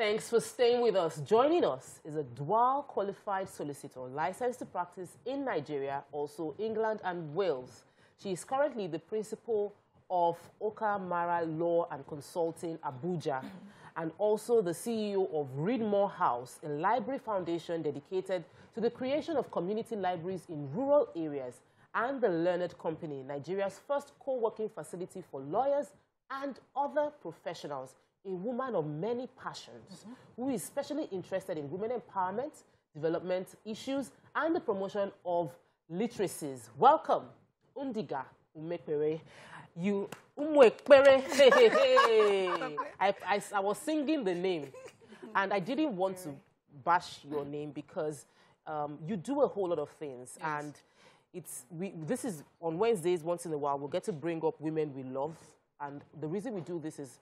Thanks for staying with us. Joining us is a dual qualified solicitor licensed to practice in Nigeria, also England and Wales. She is currently the principal of Oka Mara Law and Consulting Abuja and also the CEO of Readmore House, a library foundation dedicated to the creation of community libraries in rural areas and the Learned Company, Nigeria's first co-working facility for lawyers and other professionals, a woman of many passions, mm -hmm. who is especially interested in women empowerment, development issues, and the promotion of literacies. Welcome, Undiga Emuekpere. You, Umwekpere. I, I, I was singing the name, and I didn't want to bash your name because um, you do a whole lot of things. Yes. And it's, we, this is on Wednesdays, once in a while, we'll get to bring up women we love. And the reason we do this is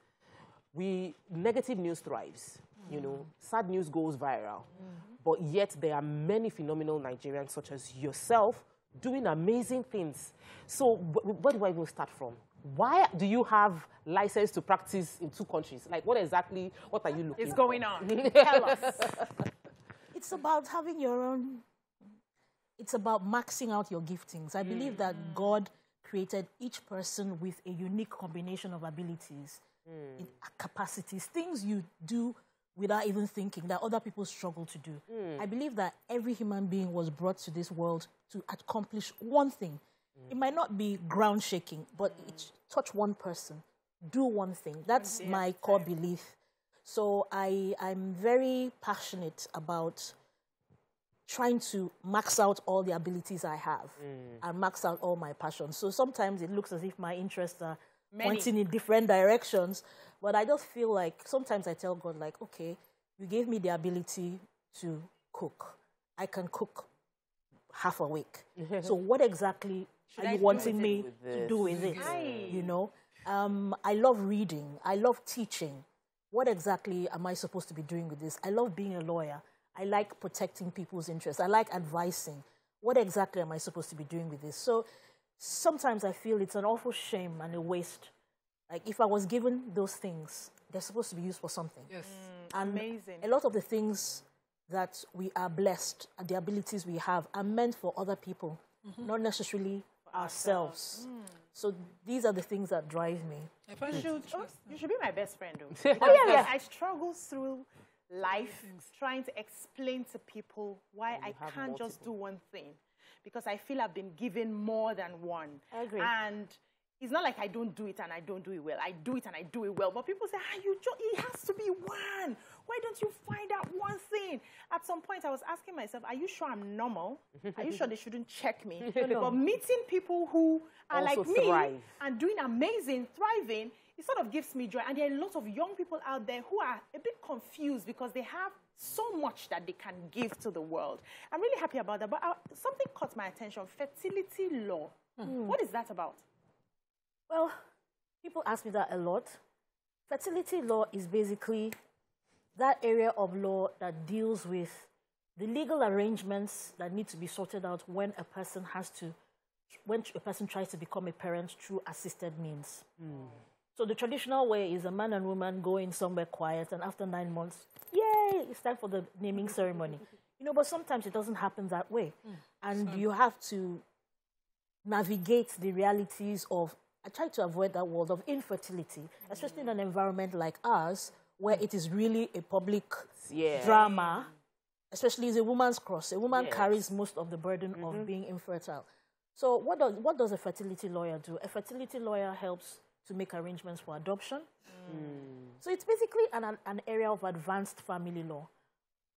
we, negative news thrives. Mm. You know, sad news goes viral. Mm. But yet there are many phenomenal Nigerians such as yourself doing amazing things. So where do I even start from? Why do you have license to practice in two countries? Like what exactly, what are you looking It's going for? on. Tell us. It's about having your own it's about maxing out your giftings. I believe mm. that God created each person with a unique combination of abilities, mm. capacities, things you do without even thinking that other people struggle to do. Mm. I believe that every human being was brought to this world to accomplish one thing. It might not be ground shaking, but it touch one person, do one thing. That's my core belief. So I, I'm very passionate about trying to max out all the abilities I have mm. and max out all my passions. So sometimes it looks as if my interests are Many. pointing in different directions, but I just feel like sometimes I tell God, like, okay, you gave me the ability to cook. I can cook half a week. so what exactly Should are I you wanting me to do with it? You know, um, I love reading. I love teaching. What exactly am I supposed to be doing with this? I love being a lawyer. I like protecting people's interests. I like advising. What exactly am I supposed to be doing with this? So sometimes I feel it's an awful shame and a waste. Like if I was given those things, they're supposed to be used for something. Yes. Mm, and amazing. A lot of the things that we are blessed and the abilities we have are meant for other people, mm -hmm. not necessarily for ourselves. Mm. So these are the things that drive me. You should, oh, you should be my best friend, though. oh, yeah, yeah. I struggle through life trying to explain to people why I can't multiple. just do one thing because I feel I've been given more than one. I agree. And it's not like I don't do it and I don't do it well. I do it and I do it well. But people say, ah, you it has to be one. Why don't you find out one thing? At some point, I was asking myself, are you sure I'm normal? Are you sure they shouldn't check me? no. But meeting people who are also like thrive. me and doing amazing, thriving, it sort of gives me joy. And there are a lot of young people out there who are a bit confused because they have so much that they can give to the world. I'm really happy about that. But uh, something caught my attention fertility law. Mm. What is that about? Well, people ask me that a lot. Fertility law is basically that area of law that deals with the legal arrangements that need to be sorted out when a person has to, when a person tries to become a parent through assisted means. Mm. So the traditional way is a man and woman going somewhere quiet, and after nine months, yay, it's time for the naming ceremony. You know, but sometimes it doesn't happen that way. Mm. And you have to navigate the realities of, I try to avoid that word of infertility, mm. especially in an environment like ours, where it is really a public yeah. drama, especially as a woman's cross. A woman yes. carries most of the burden mm -hmm. of mm-hmm. being infertile. So what does, what does a fertility lawyer do? A fertility lawyer helps to make arrangements for adoption. Mm. So it's basically an, an area of advanced family law,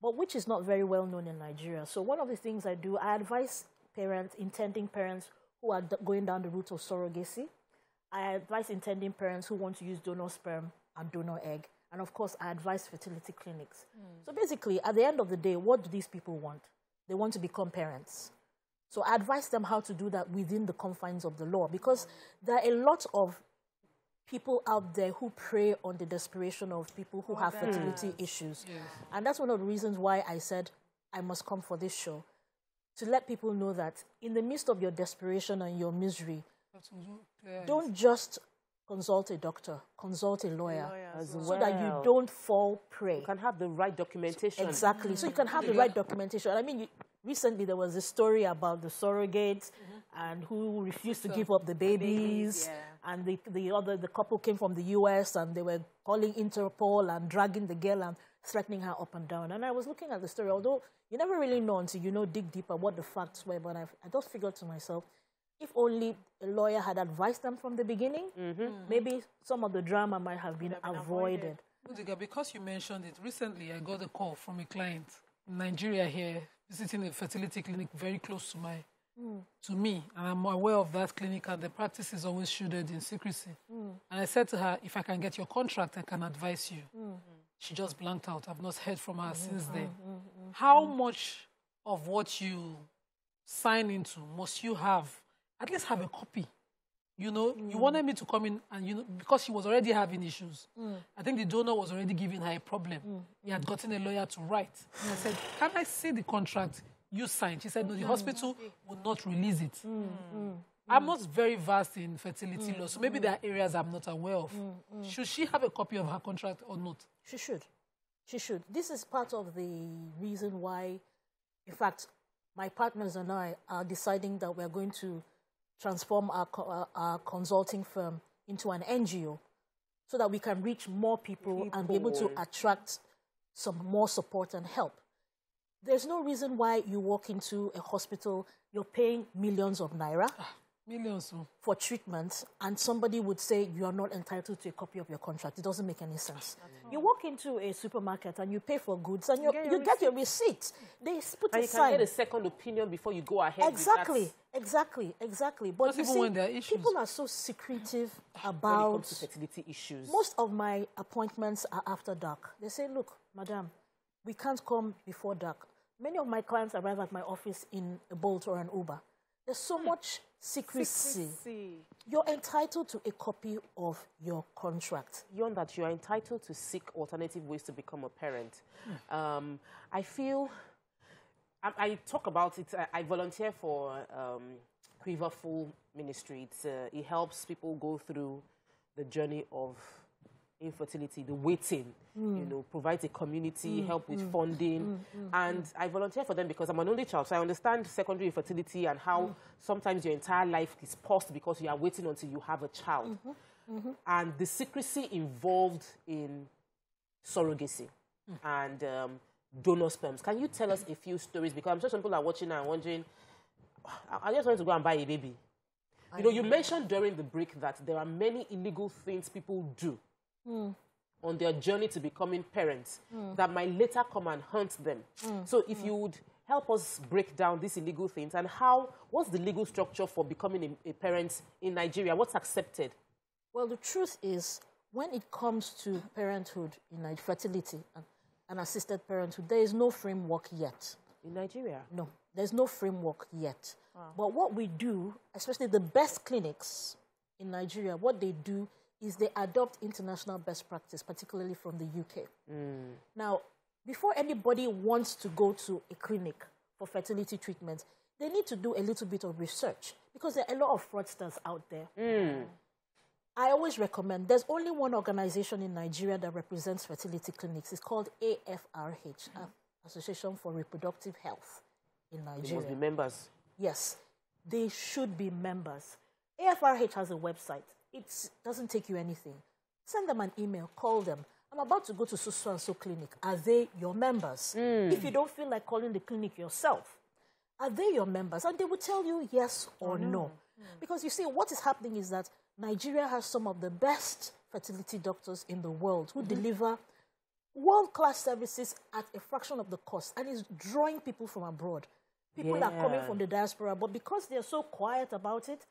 but which is not very well known in Nigeria. So one of the things I do, I advise parents, intending parents who are going down the route of surrogacy. I advise intending parents who want to use donor sperm and donor egg. And of course, I advise fertility clinics. Mm. So basically, at the end of the day, what do these people want? They want to become parents. So I advise them how to do that within the confines of the law because there are a lot of people out there who prey on the desperation of people who oh, have fertility issues. Yes. And that's one of the reasons why I said I must come for this show. To let people know that in the midst of your desperation and your misery, yes. don't just consult a doctor, consult a lawyer, Lawyer As so that you don't fall prey. You can have the right documentation. Exactly. So you can have the right documentation. I mean, you, recently there was a story about the surrogates and who refused to give up the babies. yeah. And the, the other, the couple came from the US and they were calling Interpol and dragging the girl and threatening her up and down. And I was looking at the story, although you never really know until you know, dig deeper what the facts were. But I, I just figured to myself, if only a lawyer had advised them from the beginning, mm-hmm. mm. maybe some of the drama might have been, avoided. Undiga, because you mentioned it, recently I got a call from a client in Nigeria here visiting a fertility clinic very close to my hmm. to me, and I'm aware of that clinic, and the practice is always shielded in secrecy. Hmm. And I said to her, if I can get your contract, I can advise you. Hmm. She just blanked out. I've not heard from her since then. How much of what you sign into must you have? At least have a copy. You know, you wanted me to come in and, you know, because she was already having issues. Mm. I think the donor was already giving her a problem. Mm. He had gotten a lawyer to write. And I said, Can I see the contract you signed? She said, No, the mm. hospital will not release it. I'm not very vast in fertility law, so maybe there are areas I'm not aware of. Should she have a copy of her contract or not? She should. She should. This is part of the reason why, in fact, my partners and I are deciding that we're going to transform our, co- our, our consulting firm into an NGO so that we can reach more people, and be able to attract some more support and help. There's no reason why you walk into a hospital, you're paying millions of naira ah. Millions. oh. for treatment and somebody would say you are not entitled to a copy of your contract. It doesn't make any sense. You walk into a supermarket and you pay for goods and you, get you your get your receipt. They put And a you can get a second opinion before you go ahead. with Exactly, that exactly, exactly. But Not you even see, when there are issues. people are so secretive when it about comes to fertility issues. most of my appointments are after dark. They say, look, madam, we can't come before dark. Many of my clients arrive at my office in a Bolt or an Uber. There's so much secrecy. See. You're entitled to a copy of your contract. beyond that, you are entitled to seek alternative ways to become a parent. Um, I feel, I, I talk about it, I, I volunteer for um, Quiverful Ministry. It's, uh, it helps people go through the journey of infertility, the waiting, you hmm. know, provides a community, hmm, help with hmm, funding. And I volunteer for them because I'm an only child, so I understand secondary infertility and how sometimes your entire life is paused because you are waiting until you have a child. Mm-hmm, mm-hmm. And the secrecy involved in surrogacy and um, donor sperms. Can you tell us a few stories? Because I'm sure some people are watching and wondering, I, I just want to go and buy a baby. You know, you mentioned during the break that there are many illegal things people do Mm. on their journey to becoming parents mm. that might later come and haunt them. Mm. So, if you would help us break down these illegal things and how, what's the legal structure for becoming a, a parent in Nigeria? What's accepted? Well, the truth is, when it comes to parenthood, in fertility and, and assisted parenthood, there is no framework yet. In Nigeria? No, there's no framework yet. But what we do, especially the best clinics in Nigeria, what they do is they adopt international best practice, particularly from the UK. Now, before anybody wants to go to a clinic for fertility treatment, they need to do a little bit of research because there are a lot of fraudsters out there. I always recommend there's only one organization in Nigeria that represents fertility clinics. It's called AFRH, A- Association for Reproductive Health in They Nigeria. must be members. Yes, they should be members. AFRH has a website. It doesn't take you anything. Send them an email, call them. I'm about to go to so and so clinic. Are they your members? Hmm. If you don't feel like calling the clinic yourself, are they your members? And they will tell you yes or no. Hmm. Because you see, what is happening is that Nigeria has some of the best fertility doctors in the world who mm-hmm. deliver world class services at a fraction of the cost and is drawing people from abroad. People are coming from the diaspora, but because they're so quiet about it,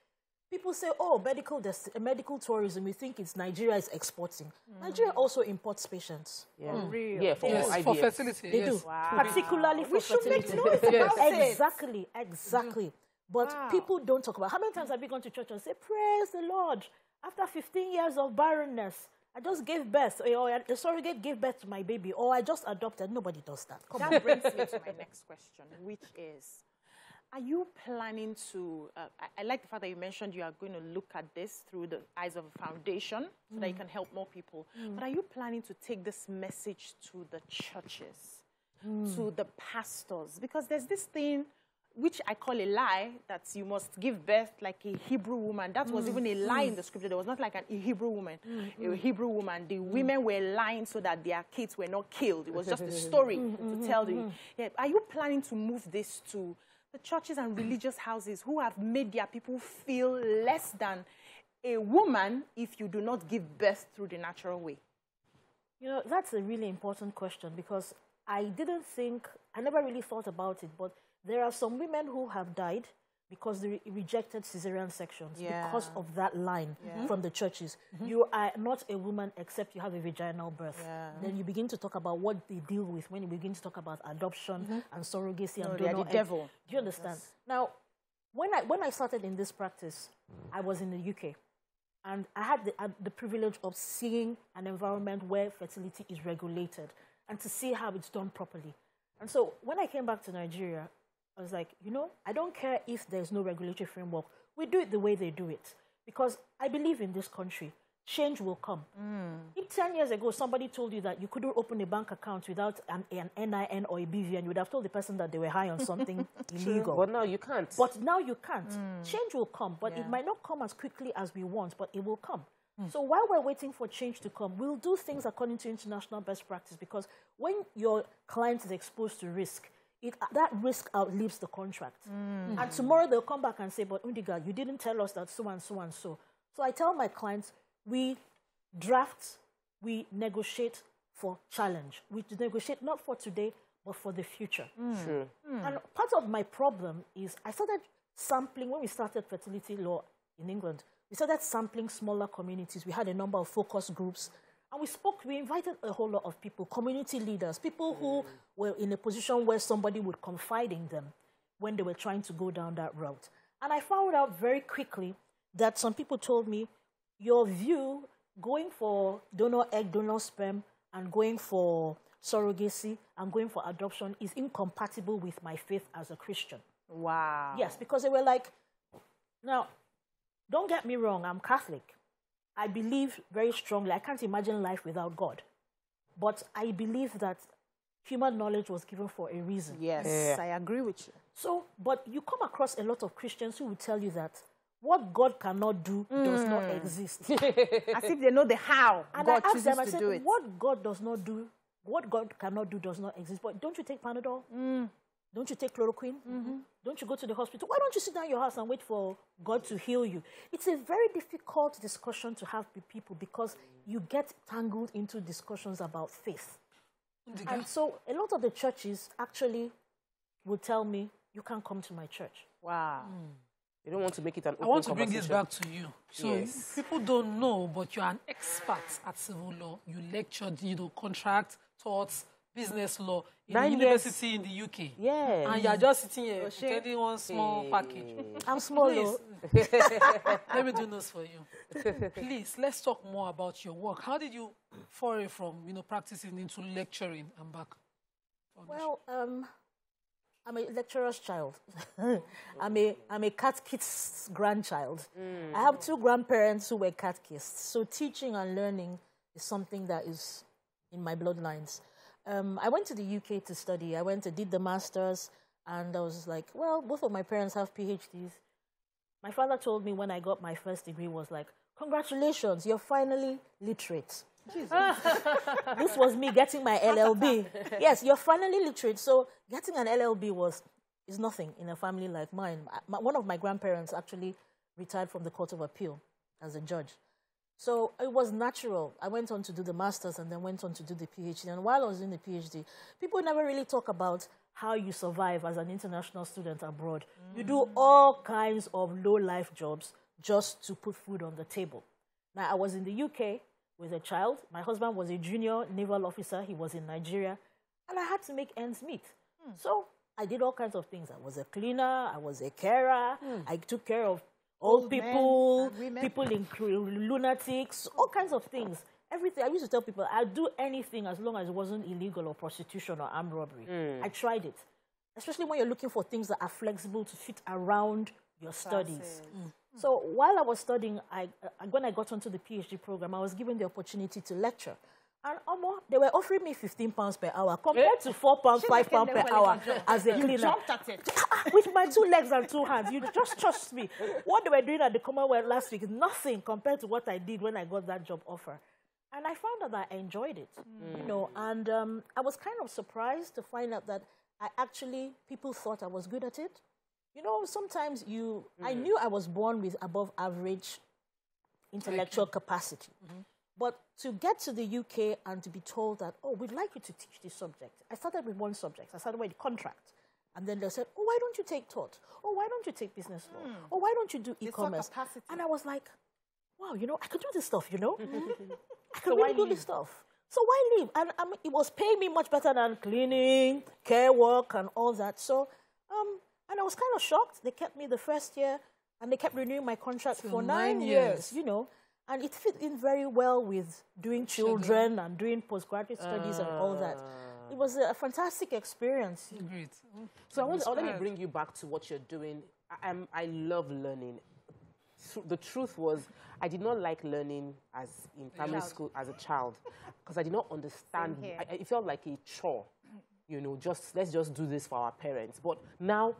people say, oh, medical, medical tourism, we think it's Nigeria is exporting. Nigeria also imports patients. Yeah, mm. real? yeah for Yes, for fertility. They yes. do, particularly for We should make fertility. noise Yes. about it. Exactly, exactly. Mm. But Wow. people don't talk about. How many times have you gone to church and say, "Praise the Lord"? After 15 years of barrenness, I just gave birth, or oh, a surrogate gave birth to my baby, or I just adopted. Nobody does that. Come on. That brings me to my next question, which is are you planning to? Uh, I, I, like the fact that you mentioned you are going to look at this through the eyes of a foundation so mm. that you can help more people. Mm. But are you planning to take this message to the churches, mm. to the pastors? Because there's this thing which I call a lie, that you must give birth like a Hebrew woman. That was mm. even a lie mm. in the scripture. There was not like an, a Hebrew woman, mm. a Hebrew woman. The women were lying so that their kids were not killed. It was just a story to tell you. Yeah. Are you planning to move this to the churches and religious houses who have made their people feel less than a woman if you do not give birth through the natural way? You know, that's a really important question because I didn't think, I never really thought about it, but there are some women who have died because they rejected cesarean sections yeah. because of that line yeah. from the churches. Mm -hmm. You are not a woman except you have a vaginal birth. Yeah. Then you begin to talk about what they deal with when you begin to talk about adoption mm -hmm. and surrogacy no, and donor. the devil. Do you understand? Yes. Now, when I when I started in this practice, I was in the UK, and I had the, uh, the privilege of seeing an environment where fertility is regulated and to see how it's done properly. And so when I came back to Nigeria, I was like, you know, I don't care if there's no regulatory framework. We do it the way they do it. Because I believe in this country, change will come. Mm. If 10 years ago somebody told you that you couldn't open a bank account without an, an NIN or a BVN, you would have told the person that they were high on something illegal. But now you can't. But now you can't. Mm. Change will come, but yeah. it might not come as quickly as we want, but it will come. Mm. So while we're waiting for change to come, we'll do things according to international best practice because when your client is exposed to risk, it, that risk outlives the contract. Mm. And tomorrow they'll come back and say, but Undiga, you didn't tell us that so and so and so. So I tell my clients, we draft, we negotiate for challenge. We negotiate not for today, but for the future. Mm. Sure. Mm. And part of my problem is I started sampling, when we started fertility law in England, we started sampling smaller communities. We had a number of focus groups and we spoke, we invited a whole lot of people, community leaders, people who were in a position where somebody would confide in them when they were trying to go down that route. And I found out very quickly that some people told me, your view going for donor egg, donor sperm, and going for surrogacy and going for adoption is incompatible with my faith as a Christian. Wow. Yes, because they were like, now, don't get me wrong, I'm Catholic. I believe very strongly, I can't imagine life without God. But I believe that human knowledge was given for a reason. Yes, yeah. I agree with you. So, but you come across a lot of Christians who will tell you that what God cannot do mm. does not mm. exist. As if they know the how and God I chooses them, I to said, do it. What God does not do, what God cannot do does not exist. But don't you take Panadol? Mm. Don't you take chloroquine? Mm-hmm. Don't you go to the hospital? Why don't you sit down in your house and wait for God to heal you? It's a very difficult discussion to have with people because you get tangled into discussions about faith. And so a lot of the churches actually will tell me, you can't come to my church. Wow. Mm. You don't want to make it an I want to bring this back to you. So yes. people don't know, but you're an expert at civil law. You lectured, you know, contract, torts, business law in Nine university years. in the UK. Yeah. And you're just sitting here pretending one small hey. package. I'm small. Please, let me do this for you. Please, let's talk more about your work. How did you foray from, you know, practicing into lecturing and back? Well, um, I'm a lecturer's child. I'm a I'm a catechist's grandchild. Mm. I have two grandparents who were catechists, so teaching and learning is something that is in my bloodlines um, I went to the UK to study. I went to did the masters, and I was like, well, both of my parents have PhDs. My father told me when I got my first degree was like, congratulations, you're finally literate. this was me getting my LLB. yes, you're finally literate. So getting an LLB was is nothing in a family like mine. My, one of my grandparents actually retired from the Court of Appeal as a judge. So it was natural. I went on to do the master's and then went on to do the PhD. And while I was doing the PhD, people never really talk about how you survive as an international student abroad. Mm. You do all kinds of low life jobs just to put food on the table. Now, I was in the UK with a child. My husband was a junior naval officer, he was in Nigeria, and I had to make ends meet. Mm. So I did all kinds of things. I was a cleaner, I was a carer, mm. I took care of old, old people, people in lunatics, all kinds of things. Everything. I used to tell people I'd do anything as long as it wasn't illegal or prostitution or armed robbery. Mm. I tried it. especially when you're looking for things that are flexible to fit around your studies. So while I was studying, I, uh, when I got onto the PhD program, I was given the opportunity to lecture. And Omo, they were offering me 15 pounds per hour compared eh? to 4 pounds, 5 pounds per hour as a cleaner. Jumped at it. Ah, ah, with my two legs and two hands. You just trust me. What they were doing at the Commonwealth last week is nothing compared to what I did when I got that job offer. And I found out that I enjoyed it, you know, hmm. and um, I was kind of surprised to find out that I actually, people thought I was good at it. You know, sometimes you, I hmm. knew I was born with above average intellectual capacity. Mm-hmm. But to get to the UK and to be told that, oh, we'd like you to teach this subject. I started with one subject. I started with contract. And then they said, oh, why don't you take tort? Oh, why don't you take business law? Oh, why don't you do e-commerce? And I was like, wow, you know, I could do this stuff, you know? I could So really do leave? this stuff. So why leave? And I mean, it was paying me much better than cleaning, care work, and all that. So, um, and I was kind of shocked. They kept me the first year, and they kept renewing my contract for nine, nine years. years. You know, and it fit in very well with doing children and doing postgraduate studies and all that. Ah. It was a fantastic experience. Great. So I want, want to Inspired. bring you back to what you're doing. I, I'm, I love learning. The truth was, I did not like learning as in primary school as a child because I did not understand. Same here. I, I- it felt like a chore, you know. Just let's just do this for our parents. But now.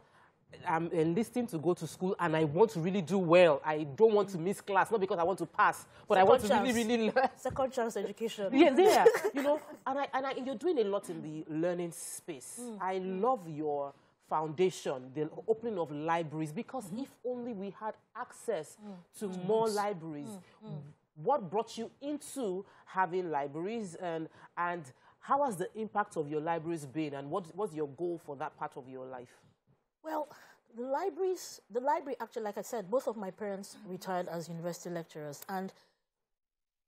I'm enlisting to go to school and I want to really do well. I don't want to miss class, not because I want to pass, but I want to really, really learn. Second chance education. Yeah, there. you know, and I and I, you're doing a lot in the learning space. Mm. I love your foundation, the opening of libraries, because Mm-hmm. if only we had access Mm. to more libraries, what brought you into having libraries, and and how has the impact of your libraries been, and what what's your goal for that part of your life? Well, the libraries, the library actually, like I said, both of my parents retired as university lecturers. And,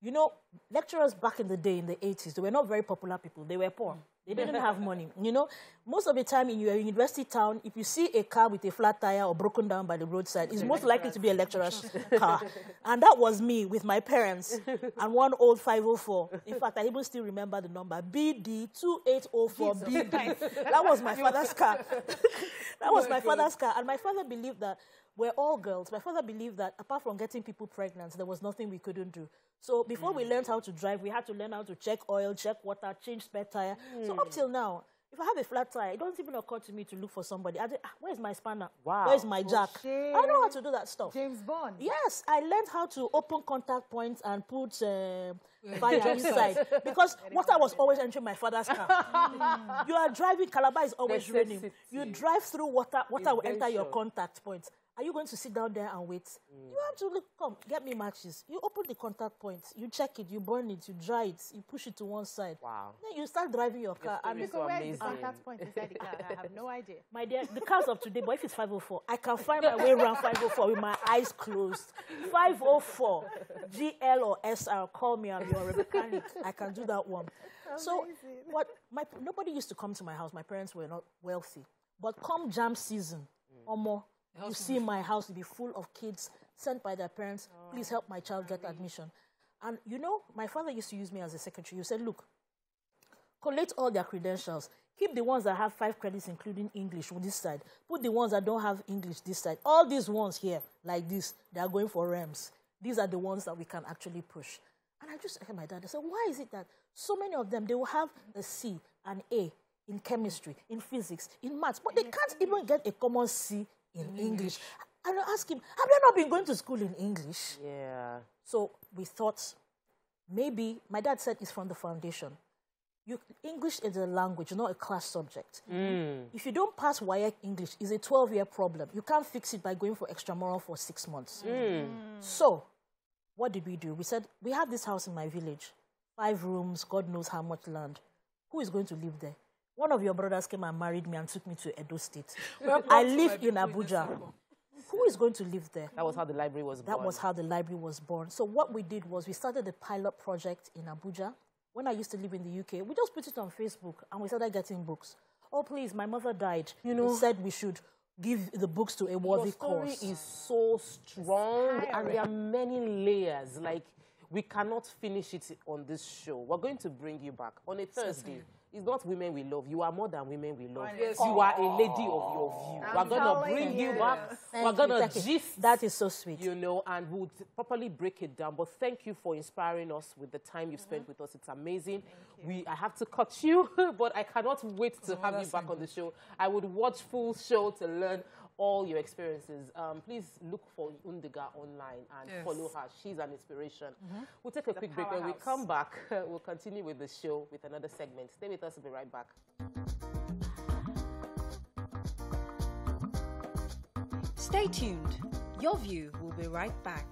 you know, lecturers back in the day, in the 80s, they were not very popular people. They were poor. They didn't have money. You know, most of the time in your university town, if you see a car with a flat tire or broken down by the roadside, it's most likely to be a lecturer's car. And that was me with my parents and one old 504. In fact, I even still remember the number BD2804BD. That was my father's car. that was my father's car. And my father believed that we're all girls. My father believed that apart from getting people pregnant, there was nothing we couldn't do. So before we learned how to drive, we had to learn how to check oil, check water, change spare tire. So up till now, if I have a flat tire, it doesn't even occur to me to look for somebody. I say, ah, where's my spanner? Wow. Where's my jack? shit. I know how to do that stuff. James Bond. Yes, I learned how to open contact points and put uh, fire inside because water was always entering my father's car. you are driving, Calabar is always raining. You drive through water, water will enter your contact points. Are you going to sit down there and wait? You hmm. have to look, come, get me matches. You open the contact points, you check it, you burn it, you dry it, you push it to one side. Wow. Then you start driving your car. story And is So so where is the amazing. contact point inside the car? I have no idea. my dear, the cars of today, but if it's 504, I can find my way around 504 with my eyes closed. 504, GL or SR, call me, I'm your mechanic. I can do that one. So, what my nobody used to come to my house. My parents were not wealthy, but come JAMB season, hmm. or more, you see my house will be full of kids sent by their parents. Please help my child get admission. And you know, my father used to use me as a secretary. You said, look, collate all their credentials. Keep the ones that have five credits, including English, on this side. Put the ones that don't have English this side. All these ones here, like this, they are going for REMS. These are the ones that we can actually push. And I just heard my dad. I said, why is it that so many of them they will have a C, an A in chemistry, in physics, in maths, but they can't even get a common C in mm. English. And I asked him, have they not been going to school in English? Yeah. So we thought maybe my dad said it's from the foundation. You, English is a language, not a class subject. Mm. If you don't pass WAEC English, it's a 12 year problem. You can't fix it by going for extramural for six months. Mm. So, what did we do? We said, We have this house in my village, five rooms, God knows how much land. Who is going to live there? One of your brothers came and married me and took me to Edo State. I live in Abuja. Who is going to live there? That was how the library was That born. was how the library was born. So what we did was we started a pilot project in Abuja. When I used to live in the UK, we just put it on Facebook and we started getting books. Oh please, my mother died. You know, said we should give the books to a worthy Your worthy story cause. is so strong, and there are many layers. Like we cannot finish it on this show. We're going to bring you back on a Thursday. It's not women we love. You are more than women we love. Yes, you are a lady of your view. I'm We're gonna bring you you. back. Thank We're gonna thank gist That is so sweet. you know, and we'll properly break it down. But thank you for inspiring us with the time you've spent mm-hmm. with us. It's amazing. We, I have to cut you, but I cannot wait to have you back on the show. I would watch full show to learn all your experiences. Um, please look for Undiga online and Yes. follow her. She's an inspiration. We'll take a quick break. When we powerhouse. come back, we'll continue with the show with another segment. Stay with us. We'll be right back. Stay tuned. Your view will be right back.